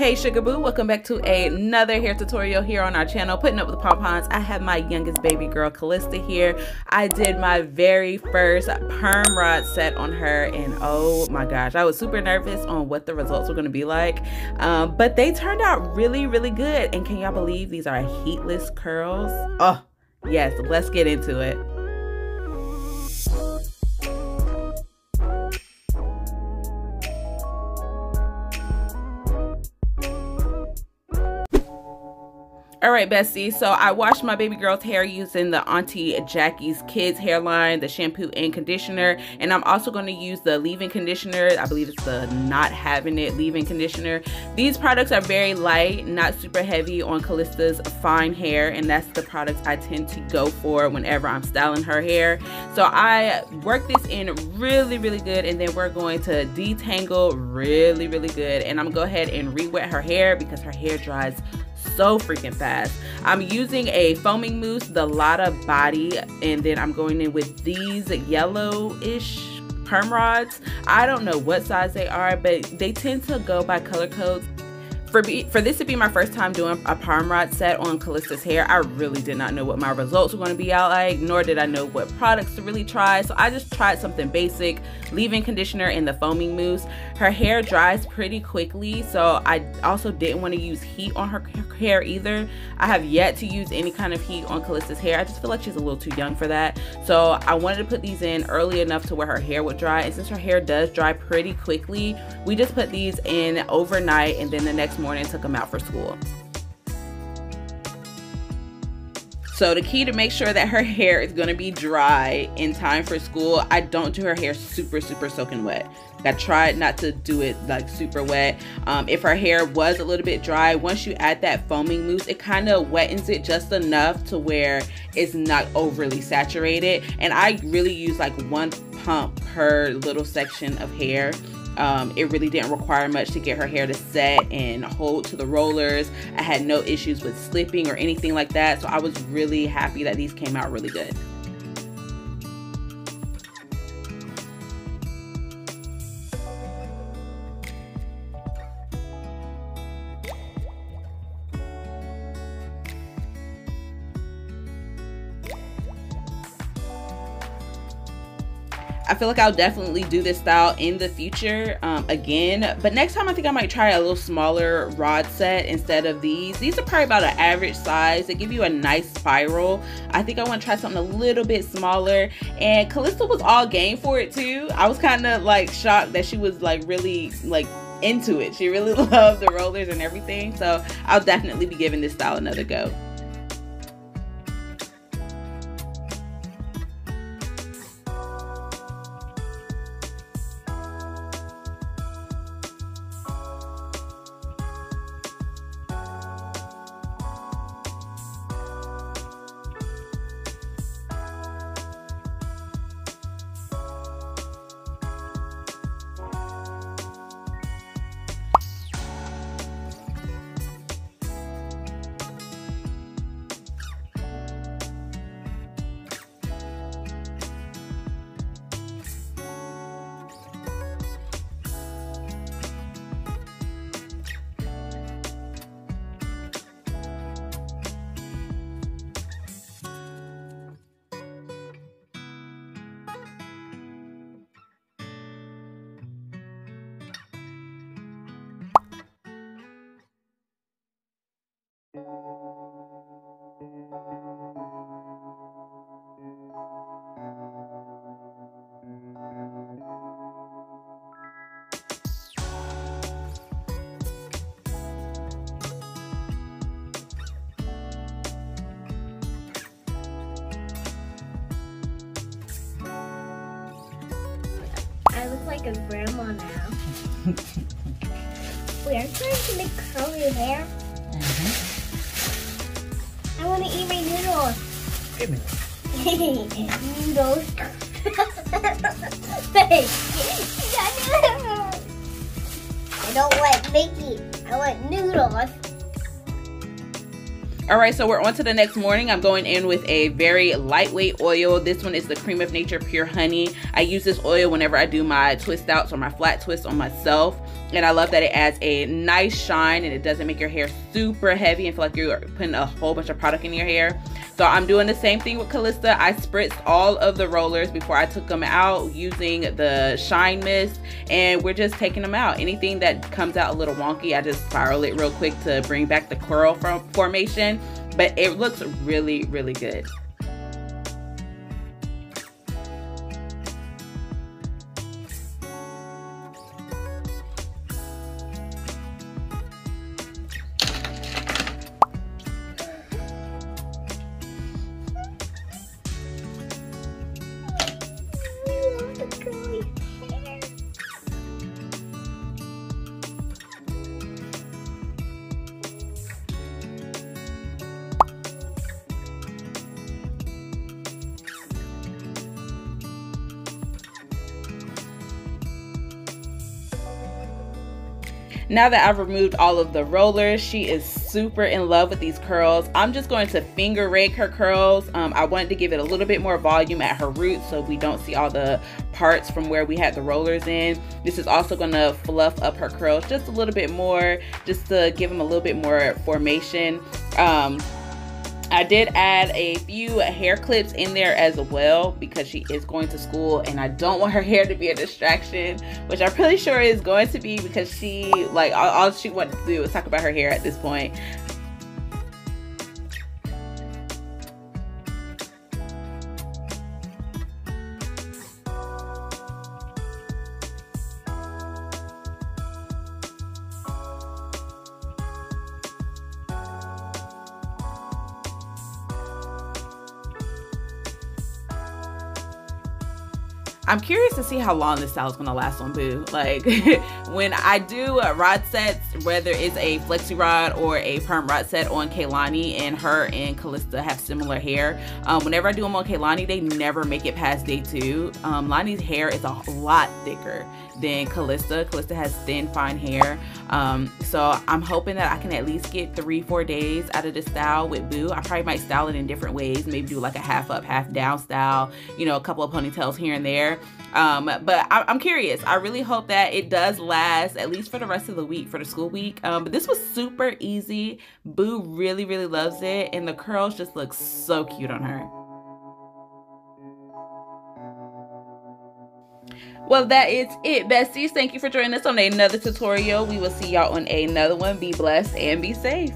Hey Sugar Boo, welcome back to another hair tutorial here on our channel, Putting Up with the PonPons. I have my youngest baby girl, Calista here. I did my very first perm rod set on her and oh my gosh, I was super nervous on what the results were gonna be like. Um, but they turned out really, really good. And can y'all believe these are heatless curls? Oh, yes, let's get into it. All right, Bestie. So I washed my baby girl's hair using the Auntie Jackie's Kids hairline, the shampoo and conditioner. And I'm also going to use the leave-in conditioner. I believe it's the Knot Having It leave-in conditioner. These products are very light, not super heavy on Callista's fine hair. And that's the products I tend to go for whenever I'm styling her hair. So I work this in really, really good. And then we're going to detangle really, really good. And I'm going to go ahead and re-wet her hair because her hair dries so freaking fast. I'm using a foaming mousse, the Lotta Body, and then I'm going in with these yellowish perm rods. I don't know what size they are, but they tend to go by color codes for be, for this to be my first time doing a perm rod set on Callista's hair, I really did not know what my results were going to be out like, nor did I know what products to really try. So I just tried something basic, leave-in conditioner and the foaming mousse. Her hair dries pretty quickly, so I also didn't want to use heat on her hair either. I have yet to use any kind of heat on Callista's hair. I just feel like she's a little too young for that. So I wanted to put these in early enough to where her hair would dry. And since her hair does dry pretty quickly, we just put these in overnight and then the next morning and took him out for school. So the key to make sure that her hair is gonna be dry in time for school, I don't do her hair super, super soaking wet. I tried not to do it like super wet. Um, if her hair was a little bit dry, once you add that foaming mousse, it kind of wettens it just enough to where it's not overly saturated. And I really use like one pump per little section of hair. Um, it really didn't require much to get her hair to set and hold to the rollers. I had no issues with slipping or anything like that. So I was really happy that these came out really good. I feel like I'll definitely do this style in the future um, again. But next time I think I might try a little smaller rod set instead of these. These are probably about an average size. They give you a nice spiral. I think I want to try something a little bit smaller. And Callista was all game for it too. I was kind of like shocked that she was like really like into it. She really loved the rollers and everything. So I'll definitely be giving this style another go. I look like a grandma now. Wait, are you trying to make curly hair? Mm -hmm. Give me noodles. I don't want Mickey. I want noodles. All right, so we're on to the next morning. I'm going in with a very lightweight oil. This one is the Cream of Nature Pure Honey. I use this oil whenever I do my twist outs or my flat twists on myself. And I love that it adds a nice shine and it doesn't make your hair super heavy and feel like you're putting a whole bunch of product in your hair. So I'm doing the same thing with Calista. I spritzed all of the rollers before I took them out using the shine mist and we're just taking them out. Anything that comes out a little wonky, I just spiral it real quick to bring back the curl from formation, but it looks really, really good. Now that I've removed all of the rollers, she is super in love with these curls. I'm just going to finger rake her curls. Um, I wanted to give it a little bit more volume at her roots so we don't see all the parts from where we had the rollers in. This is also going to fluff up her curls just a little bit more, just to give them a little bit more formation. Um, I did add a few hair clips in there as well because she is going to school and I don't want her hair to be a distraction, which I'm pretty sure is going to be because she, like, all, all she wanted to do was talk about her hair at this point. I'm curious to see how long this style is gonna last on Boo. Like when I do rod sets, whether it's a flexi rod or a perm rod set on Kaylani and her and Callista have similar hair. Um, whenever I do them on Kaylani, they never make it past day two. Um, Lani's hair is a lot thicker than Callista. Callista has thin, fine hair. Um, so I'm hoping that I can at least get three, four days out of the style with Boo. I probably might style it in different ways. Maybe do like a half up, half down style, you know, a couple of ponytails here and there. Um, but I, am curious. I really hope that it does last at least for the rest of the week, for the school week. Um, but this was super easy. Boo really, really loves it. And the curls just look so cute on her. Well, that is it, besties. Thank you for joining us on another tutorial. We will see y'all on another one. Be blessed and be safe.